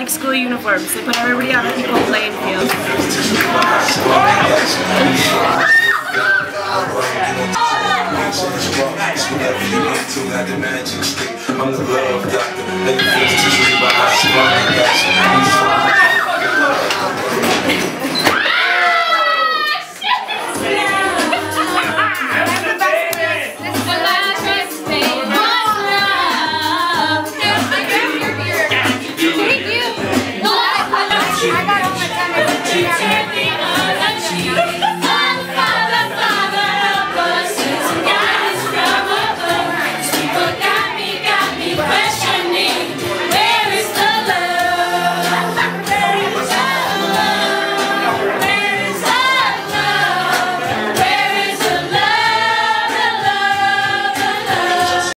like school uniforms. They put everybody on an equal playing field. I'm the love doctor. I got all my time.